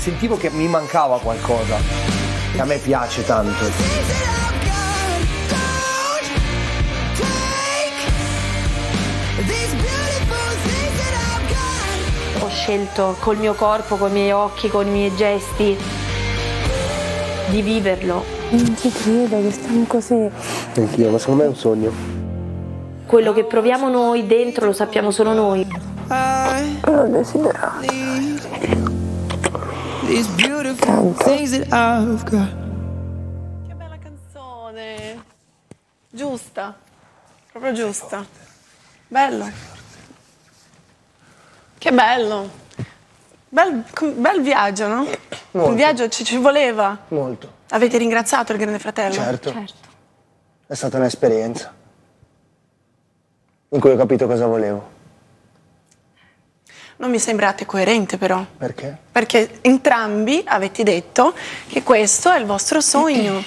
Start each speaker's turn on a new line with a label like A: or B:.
A: sentivo che mi mancava qualcosa, che a me piace tanto.
B: Ho scelto col mio corpo, con i miei occhi, con i miei gesti di viverlo.
C: Non ci credo che stiamo così.
A: Anch'io, ma secondo me è un sogno.
B: Quello che proviamo noi dentro lo sappiamo solo noi.
C: L'ho desiderato. Tanto.
D: Che bella canzone. Giusta. Proprio giusta. Bello. Che bello. Bel, bel viaggio, no?
A: Molto.
D: Un viaggio ci, ci voleva.
A: Molto.
D: Avete ringraziato il Grande Fratello?
A: Certo. È stata un'esperienza in cui ho capito cosa volevo.
D: Non mi sembrate coerente però.
A: Perché?
D: Perché entrambi avete detto che questo è il vostro sogno.